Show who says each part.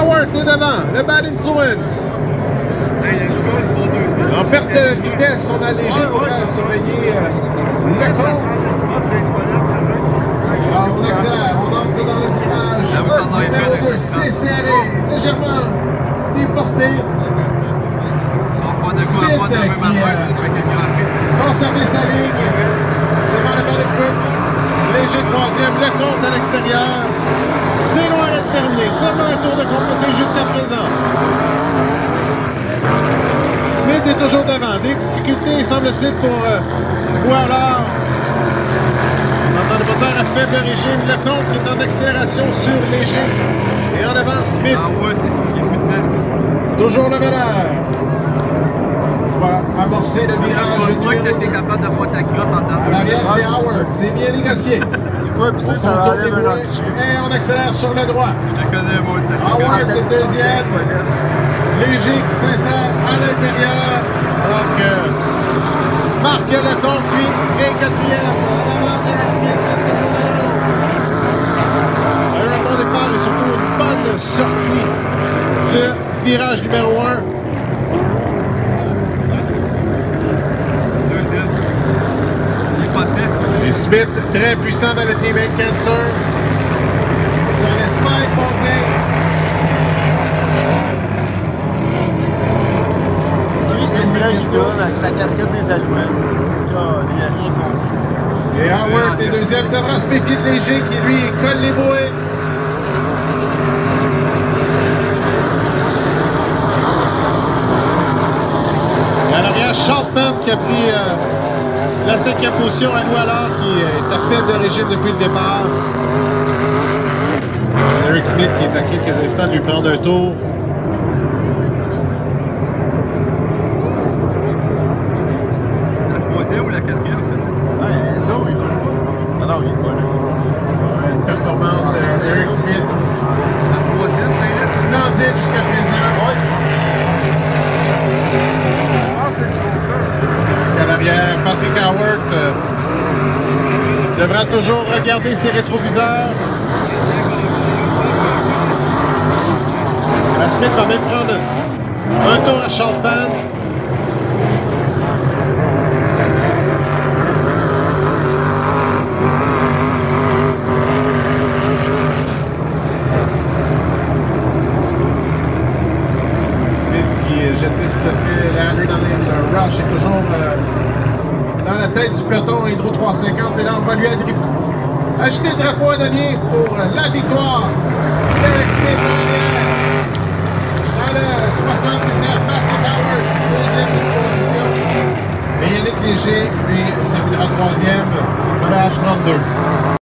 Speaker 1: Howard est devant, le Bad Influence. En perte de vitesse, on a léger, faudra surveiller euh, le compte. Alors, on accélère, on entre dans le virage. Numéro 2, c'est légèrement déporté. Conserver sa ligne devant le Bad Influence. Léger troisième, le compte à l'extérieur. C'est loin d'être terminé, seulement un tour de complété jusqu'à présent. Smith est toujours devant. Des difficultés, semble-t-il, pour euh, Boilard. On entend le moteur à faible régime. Le contre est en accélération sur léger. Et en avant, Smith. Toujours le meneur. Va amorcer le virage numéro
Speaker 2: que tu es capable de faire ta crotte en
Speaker 1: À l'arrière, c'est Howard. C'est bien négocié.
Speaker 3: Ça, enlève un
Speaker 1: Et on accélère sur le droit.
Speaker 2: Je te connais, moi, ça
Speaker 1: Howard est deuxième. Léger qui s'insère à l'intérieur. Alors que Marc Lecomte, lui, est quatrième. En avant, d'avance. Un bon départ et surtout une bonne sortie du virage numéro 1.
Speaker 2: Deuxième. Il est pas de tête.
Speaker 1: Et Smith, très puissant dans le teammate Cancer. Son espoir est posé.
Speaker 3: Lui, c'est une vraie idole avec sa casquette des alouettes. Ah, il n'y a rien compris.
Speaker 1: Et Howard est deuxième devant se méfier de Léger qui lui colle les bouées. Et à l'arrière, Charlton qui a pris euh, la cinquième position à Loualard qui est à faible d'origine depuis le départ. Eric Smith qui est à quelques instants de lui prendre un tour.
Speaker 2: La troisième ou la quatrième, c'est là?
Speaker 3: Ouais, non, il vole pas. Ah non, il est pas là.
Speaker 1: Ouais, Une performance euh, d'Eric Smith
Speaker 2: La troisième, c'est là.
Speaker 1: splendide jusqu'à présent.
Speaker 3: Je pense que c'est le Joker.
Speaker 1: à l'arrière. Patrick Howard euh, devra toujours regarder ses rétroviseurs. La Smith va même prendre un tour à Charlton. Smith qui euh, jadis fait l'adrenaline rush est toujours euh, dans la tête du peloton Hydro 350 et là on va lui ajouter le drapeau à damier pour la victoire. Derek Smith. Dans le 79, Patrick Howard, deuxième position. Et Yannick Léger, lui, terminera troisième dans le H32.